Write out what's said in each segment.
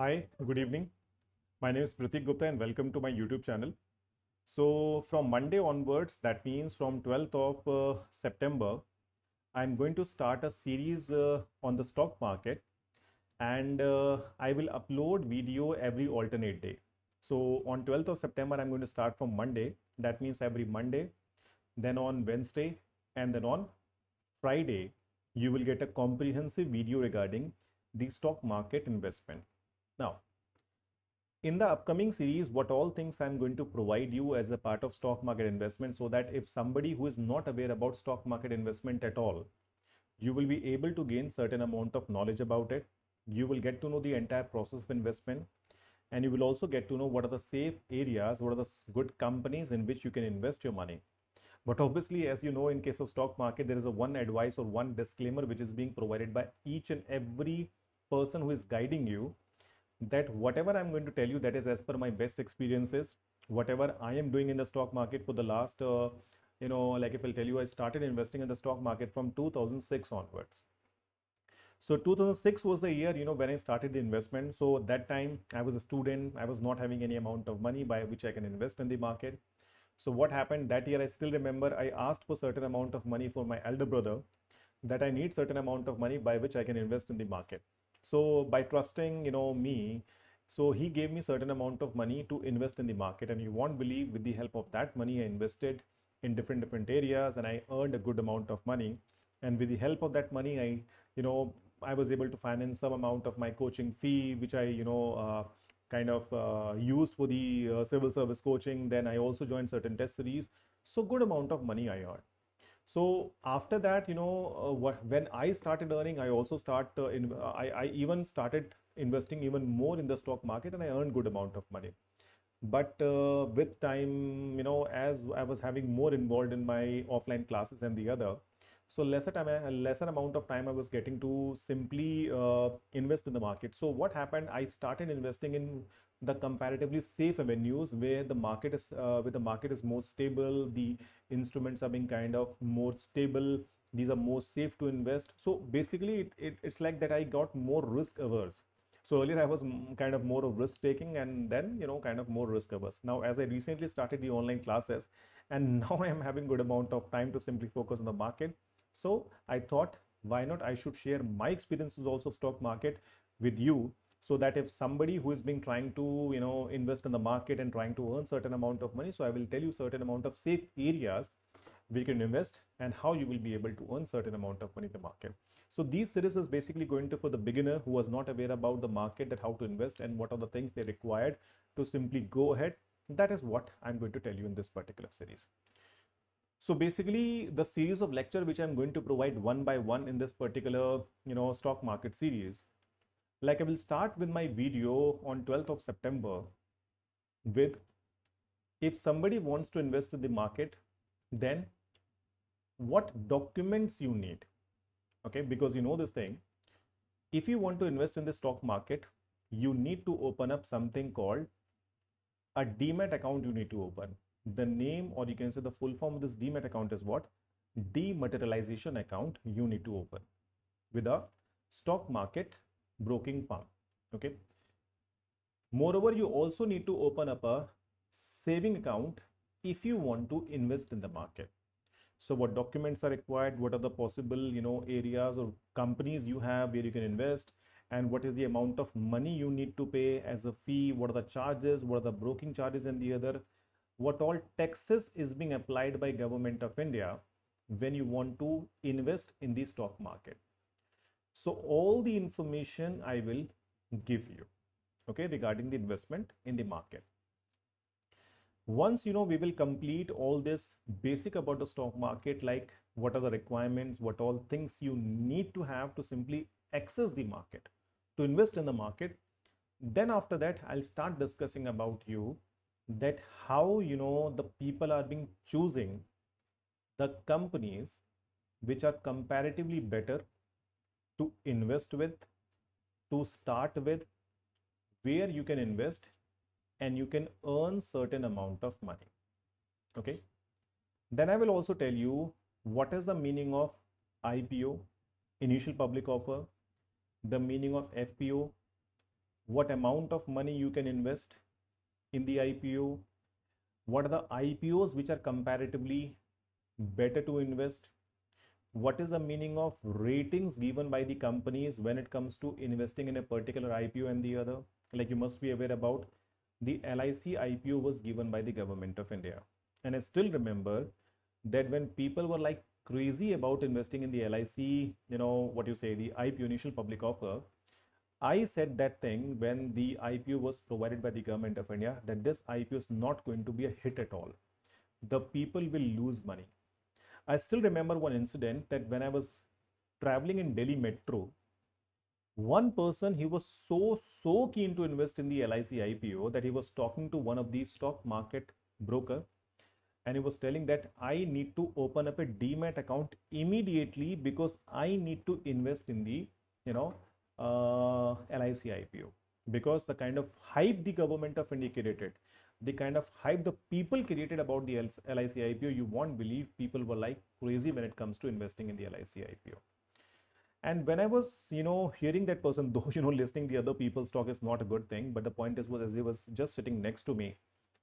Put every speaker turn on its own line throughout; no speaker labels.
Hi, good evening. My name is Pratik Gupta and welcome to my YouTube channel. So from Monday onwards, that means from 12th of uh, September, I'm going to start a series uh, on the stock market and uh, I will upload video every alternate day. So on 12th of September, I'm going to start from Monday. That means every Monday, then on Wednesday, and then on Friday, you will get a comprehensive video regarding the stock market investment. Now, in the upcoming series, what all things I'm going to provide you as a part of stock market investment so that if somebody who is not aware about stock market investment at all, you will be able to gain certain amount of knowledge about it. You will get to know the entire process of investment and you will also get to know what are the safe areas, what are the good companies in which you can invest your money. But obviously, as you know, in case of stock market, there is a one advice or one disclaimer which is being provided by each and every person who is guiding you that whatever I'm going to tell you that is as per my best experiences, whatever I am doing in the stock market for the last, uh, you know, like if I'll tell you, I started investing in the stock market from 2006 onwards. So 2006 was the year, you know, when I started the investment. So that time I was a student, I was not having any amount of money by which I can invest in the market. So what happened that year, I still remember I asked for certain amount of money for my elder brother that I need certain amount of money by which I can invest in the market so by trusting you know me so he gave me certain amount of money to invest in the market. And you won't believe with the help of that money i invested in different different areas and i earned a good amount of money. And with the help of that money i you know i was able to finance some amount of my coaching fee which i you know uh, kind of uh, used for the uh, civil service coaching. Then i also joined certain test series so good amount of money i earned so after that, you know, uh, when I started earning, I also start uh, in, uh, I, I even started investing even more in the stock market and I earned good amount of money. But uh, with time, you know, as I was having more involved in my offline classes and the other, so lesser time, a lesser amount of time I was getting to simply uh, invest in the market. So what happened? I started investing in the comparatively safe avenues where the market is uh, where the market is more stable the instruments are being kind of more stable these are more safe to invest. So basically it, it, it's like that i got more risk averse. So earlier i was kind of more of risk taking and then you know kind of more risk averse. Now as i recently started the online classes and now i am having good amount of time to simply focus on the market. So i thought why not? I should share my experiences also of stock market with you so that if somebody who is being trying to you know invest in the market and trying to earn certain amount of money so i will tell you certain amount of safe areas we can invest and how you will be able to earn certain amount of money in the market. So these series is basically going to for the beginner who was not aware about the market that how to invest and what are the things they required to simply go ahead that is what i'm going to tell you in this particular series. So basically the series of lecture which i'm going to provide one by one in this particular you know stock market series like I will start with my video on 12th of September with if somebody wants to invest in the market, then what documents you need. Okay, because you know this thing. If you want to invest in the stock market, you need to open up something called a demat account you need to open. The name or you can say the full form of this demat account is what? Dematerialization account you need to open with a stock market broking firm okay? Moreover you also need to open up a saving account if you want to invest in the market. So what documents are required what are the possible you know areas or companies you have where you can invest and what is the amount of money you need to pay as a fee what are the charges what are the broking charges and the other. What all taxes is being applied by government of india when you want to invest in the stock market so all the information I will give you, okay, regarding the investment in the market. Once you know we will complete all this basic about the stock market, like what are the requirements, what all things you need to have to simply access the market, to invest in the market. Then after that, I'll start discussing about you that how you know the people are being choosing the companies which are comparatively better to invest with, to start with, where you can invest and you can earn certain amount of money. Okay. Then I will also tell you what is the meaning of IPO, initial public offer, the meaning of FPO, what amount of money you can invest in the IPO, what are the IPOs which are comparatively better to invest, what is the meaning of ratings given by the companies when it comes to investing in a particular IPO and the other. Like you must be aware about the LIC IPO was given by the government of India. And I still remember that when people were like crazy about investing in the LIC, you know, what you say, the IPO initial public offer, I said that thing when the IPO was provided by the government of India that this IPO is not going to be a hit at all. The people will lose money. I still remember one incident that when I was traveling in Delhi Metro, one person he was so so keen to invest in the LIC IPO that he was talking to one of the stock market broker and he was telling that I need to open up a demat account immediately because I need to invest in the you know uh, LIC IPO because the kind of hype the government of India created, the kind of hype the people created about the LIC IPO, you won't believe people were like crazy when it comes to investing in the LIC IPO. And when I was, you know, hearing that person, though, you know, listening the other people's talk is not a good thing, but the point is was as he was just sitting next to me,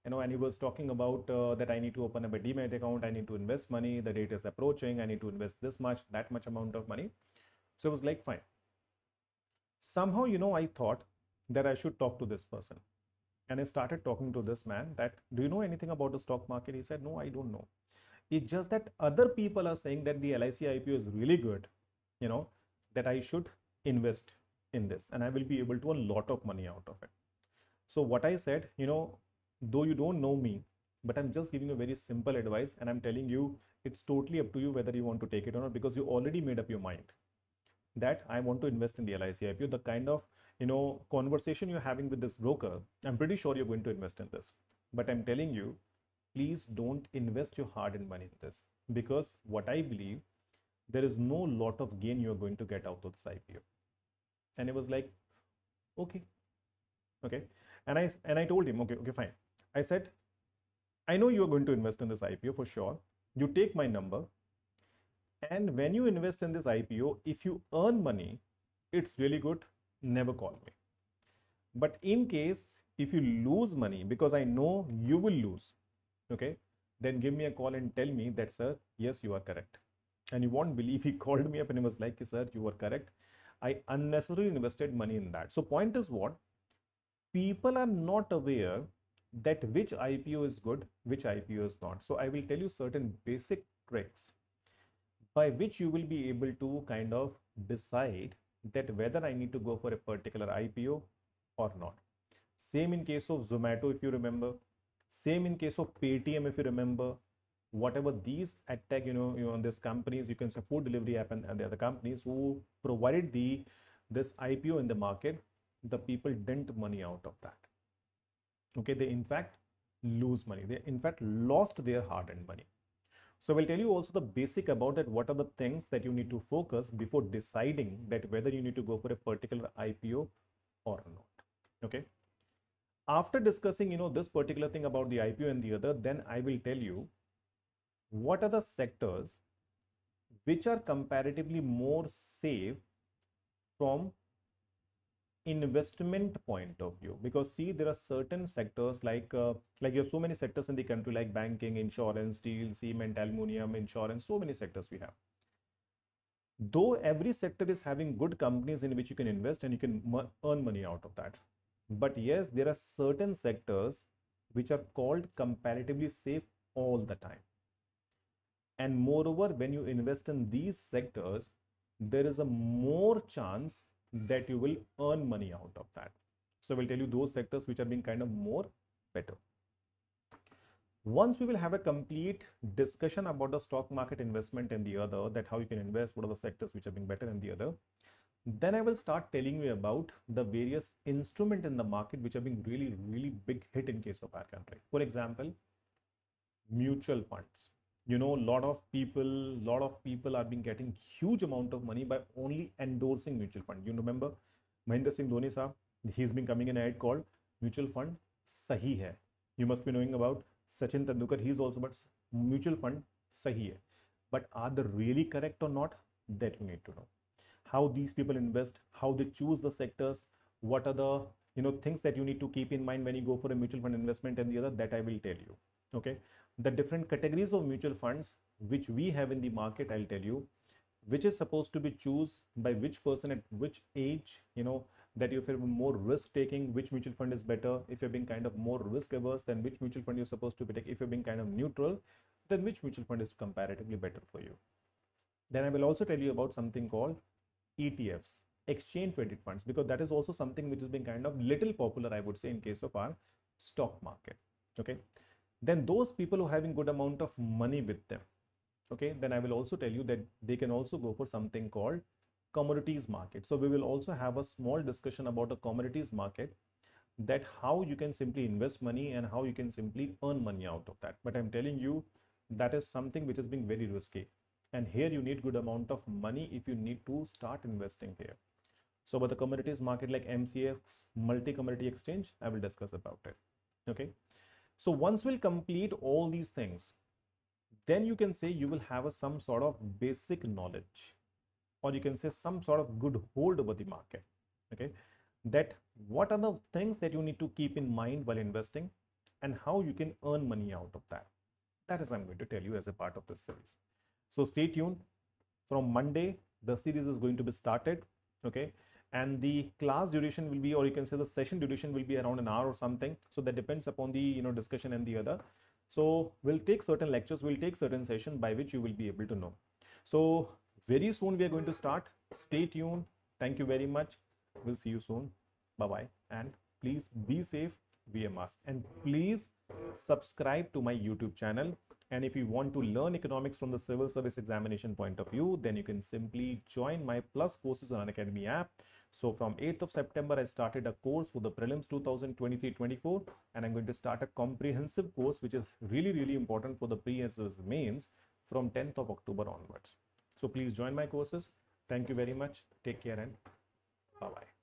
you know, and he was talking about uh, that I need to open up a demat account, I need to invest money, the date is approaching, I need to invest this much, that much amount of money. So it was like, fine. Somehow, you know, I thought that I should talk to this person. And I started talking to this man that, do you know anything about the stock market? He said, no, I don't know. It's just that other people are saying that the LIC IPO is really good, you know, that I should invest in this and I will be able to earn a lot of money out of it. So what I said, you know, though you don't know me, but I'm just giving you very simple advice and I'm telling you it's totally up to you whether you want to take it or not because you already made up your mind that I want to invest in the LIC IPO. The kind of you know conversation you're having with this broker, I'm pretty sure you're going to invest in this. But I'm telling you, please don't invest your hard-earned money in this because what I believe there is no lot of gain you're going to get out of this IPO. And it was like, okay, okay. And I and I told him, okay, okay, fine. I said, I know you're going to invest in this IPO for sure. You take my number. And when you invest in this IPO, if you earn money, it's really good. Never call me. But in case if you lose money, because I know you will lose, okay, then give me a call and tell me that, sir, yes, you are correct. And you won't believe he called me up and he was like, sir, you were correct. I unnecessarily invested money in that. So point is what? People are not aware that which IPO is good, which IPO is not. So I will tell you certain basic tricks by which you will be able to kind of decide that whether I need to go for a particular IPO or not. Same in case of Zomato, if you remember. Same in case of Paytm, if you remember. Whatever these tech, you know, you know, these companies, you can say food delivery app and, and the other companies who provided the this IPO in the market, the people didn't money out of that. Okay, they in fact lose money. They in fact lost their hard-earned money. So we'll tell you also the basic about that. What are the things that you need to focus before deciding that whether you need to go for a particular IPO or not. Okay. After discussing, you know, this particular thing about the IPO and the other, then I will tell you what are the sectors which are comparatively more safe from investment point of view. Because see there are certain sectors like uh, like you have so many sectors in the country like banking insurance steel cement aluminium insurance so many sectors we have. Though every sector is having good companies in which you can invest and you can earn money out of that. But yes there are certain sectors which are called comparatively safe all the time. And moreover when you invest in these sectors there is a more chance that you will earn money out of that. So we'll tell you those sectors which are being kind of more better. Once we will have a complete discussion about the stock market investment and the other, that how you can invest, what are the sectors which are being better than the other, then I will start telling you about the various instrument in the market which are being really, really big hit in case of our country. For example, mutual funds you know a lot of people lot of people are being getting huge amount of money by only endorsing mutual fund. You remember Mahendra Singh Dhoni sir he's been coming in a ad called mutual fund sahi hai. You must be knowing about Sachin Tendulkar. He's also but mutual fund sahi hai. But are they really correct or not? That you need to know. How these people invest how they choose the sectors what are the you know things that you need to keep in mind when you go for a mutual fund investment and the other that i will tell you. Okay the different categories of mutual funds which we have in the market i'll tell you which is supposed to be choose by which person at which age you know that if you're more risk taking which mutual fund is better. If you're being kind of more risk averse then which mutual fund you're supposed to be taking. If you're being kind of neutral then which mutual fund is comparatively better for you. Then i will also tell you about something called etfs exchange traded funds because that is also something which is being kind of little popular i would say in case of our stock market. Okay then those people who are having good amount of money with them okay then i will also tell you that they can also go for something called commodities market so we will also have a small discussion about a commodities market that how you can simply invest money and how you can simply earn money out of that but i'm telling you that is something which is being very risky and here you need good amount of money if you need to start investing here so about the commodities market like MCX, multi-commodity exchange, I will discuss about it. Okay. So once we'll complete all these things, then you can say you will have a, some sort of basic knowledge or you can say some sort of good hold over the market. Okay. That what are the things that you need to keep in mind while investing and how you can earn money out of that. That is I'm going to tell you as a part of this series. So stay tuned. From Monday, the series is going to be started. Okay and the class duration will be or you can say the session duration will be around an hour or something. So that depends upon the you know discussion and the other. So we'll take certain lectures we'll take certain session by which you will be able to know. So very soon we are going to start. Stay tuned. Thank you very much. We'll see you soon. Bye bye and please be safe wear mask. And please subscribe to my youtube channel and if you want to learn economics from the civil service examination point of view then you can simply join my plus courses on Unacademy app so from 8th of September, I started a course for the prelims 2023-24 and I'm going to start a comprehensive course which is really, really important for the pre mains from 10th of October onwards. So please join my courses. Thank you very much. Take care and bye-bye.